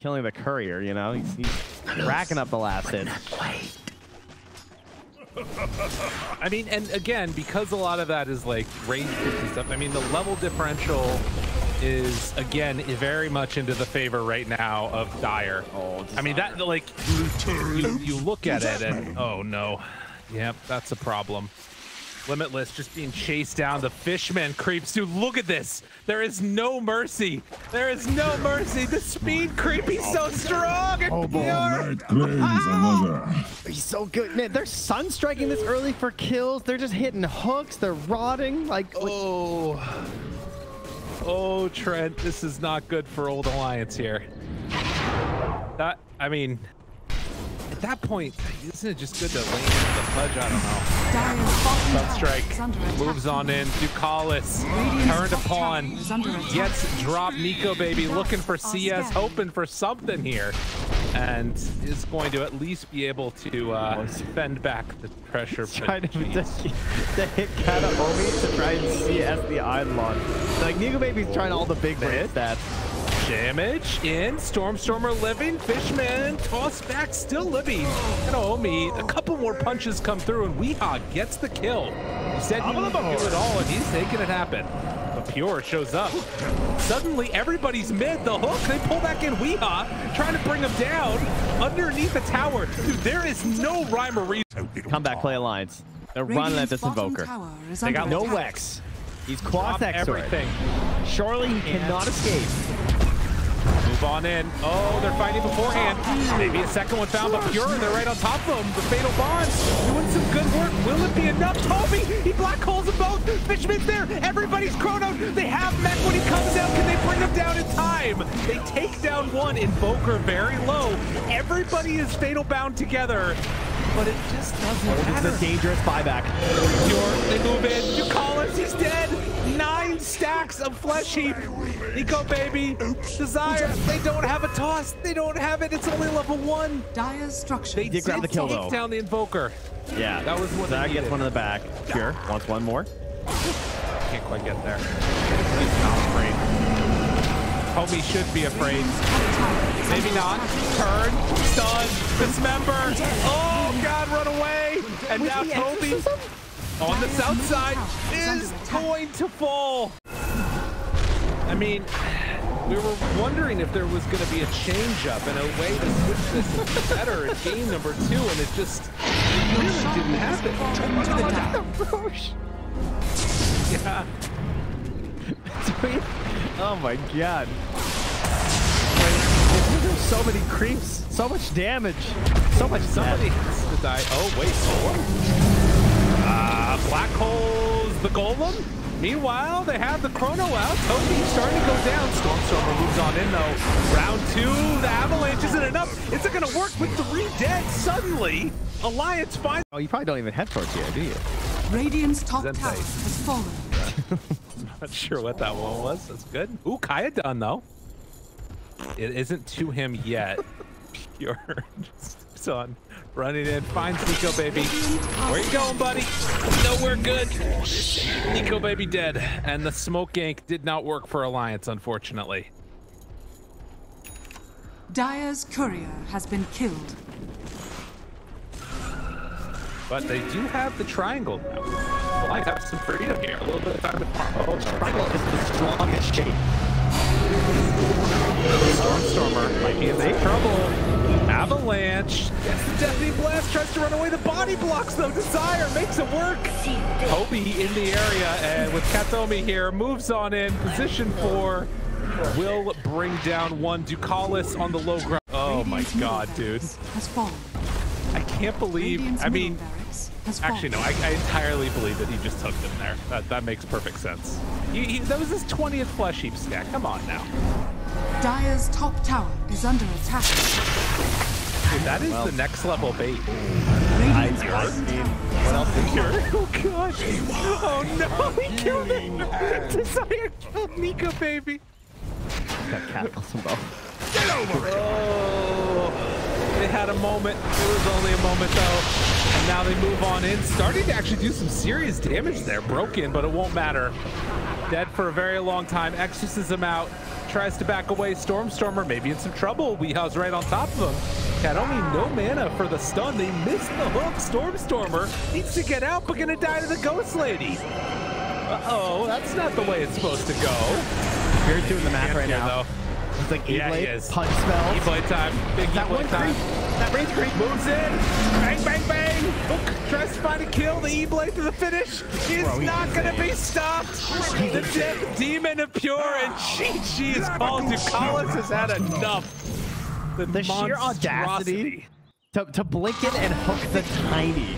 killing the courier, you know? He's, he's racking up the last hit. I mean, and again, because a lot of that is like range and stuff, I mean, the level differential is again very much into the favor right now of Dire. Oh, I mean that like you, you look at it and oh no, yep, that's a problem. Limitless just being chased down. The fishman creeps Dude, Look at this. There is no mercy. There is no mercy. The speed creep, he's so strong. And Oh, boy, pure. night. Ah! He's so good. Man, they're sun striking this early for kills. They're just hitting hooks. They're rotting. Like, Oh. Oh, Trent, this is not good for Old Alliance here. That, I mean, at that point, isn't it just good to lean into the pledge? I don't know. Sunstrike is under attack. moves on in. Ducalis turned upon. tower is under attack. Gets drop Nikobaby looking for CS, hoping for something here. And is going to at least be able to uh, fend back the pressure. trying to, to, to hit Kataomi to try and CS the Eidolon. Like, Nikobaby's trying all the big brain stats. Damage in. Stormstormer living. Fishman tossed back, still living. And oh, Omi, a couple more punches come through, and Weehaw gets the kill. He said he wouldn't do it all, and he's making it happen. But Pure shows up. Suddenly, everybody's mid. The hook, they pull back in Weehaw, trying to bring him down underneath the tower. Dude, there is no rhyme or reason. Come back, play Alliance. They're running at this bottom Invoker. tower They got No attack. Wex. He's cross Drop X everything. Surely he cannot escape. Move on in. Oh, they're fighting beforehand. Maybe a second one found, but Pure, they're right on top of them. The Fatal Bonds doing some good work. Will it be enough? Tobi, he black holes them both. Fishman's there. Everybody's chrono. They have mech when he comes down. Can they bring him down in time? They take down one. Invoker very low. Everybody is Fatal Bound together, but it just doesn't oh, This matter. is a dangerous buyback. Pure, they move in. You call us, he's dead. Nine stacks of flesh heap. Nikobaby, desire. They don't have a toss. They don't have it. It's only level one. Dire's structures. They did grab the kill, take though. down the invoker. Yeah, That was what they Zag gets one in the back. Pure wants one more. Can't quite get there. He's not afraid. Homie should be afraid. Maybe not. Turn, stun, dismember. Oh God, run away! And now the Tobi exorcism? On the south side is going to fall. I mean, we were wondering if there was going to be a change up and a way to switch this better in game number two, and it just it really didn't happen. Roche. Yeah. oh my god. There's so many creeps, so much damage, so much Somebody has to die. Oh, wait. Black holes the golem. Meanwhile, they have the chrono out. Tobi starting to go down. Stormstormer moves on in though. Round two, the avalanche isn't enough. Is it gonna work with three dead suddenly? Alliance finds Oh, you probably don't even head towards here, do you? Radiant's top Zentei. tower has fallen. Not sure what that one was. That's good. Ooh, Kaya done though. It isn't to him yet. Pure just on running in. Finds Nikobaby. Where you going, buddy? No, we're good. Nikobaby dead. And the smoke gank did not work for Alliance, unfortunately. Dire's courier has been killed. But they do have the triangle now. I have some freedom here. A little bit of time to farm. Oh, triangle is the strongest shape. Avalanche Deathly Blast, tries to run away. The body blocks though. Desire makes it work. Tobi in the area and with Kataomi here moves on in. Position four will bring down one. Ducalis on the low ground. Oh my god, dude. barracks Has fallen. I can't believe. I mean, Actually, no. I, I entirely believe that he just took them there. That, that makes perfect sense. He, he, that was his 20th flesh heap stack. Come on now. Dire's top tower is under attack. Dude, that is the next level bait. I, Radiant's I mean, what else is here? Oh, God. Oh, no. He killed him. Desire killed Nico, baby. Got catapults both. Oh, they had a moment. It was only a moment, though. And now they move on in. Starting to actually do some serious damage there. Broken, but it won't matter. Dead for a very long time. Exorcism out. tries to back away. Stormstormer maybe in some trouble. Weehaw's right on top of him. Got only no mana for the stun. They missed the hook. Stormstormer needs to get out, but gonna die to the Ghost Lady. Uh-oh, that's not the way it's supposed to go. You're doing the math right now. though. It's like Yeah, he E-Blade, is. punch spell. E-Blade time. Big That E-Blade one time. creep. That range creep. Moves in. Bang, bang, bang. Hook tries to find a kill. The E-Blade to the finish. He's Bro, not going to be stopped. the de- demon of pure and Chi-Chi is ah, called. Ducalis has had enough. The, The sheer audacity to, to blink it and hook the tiny.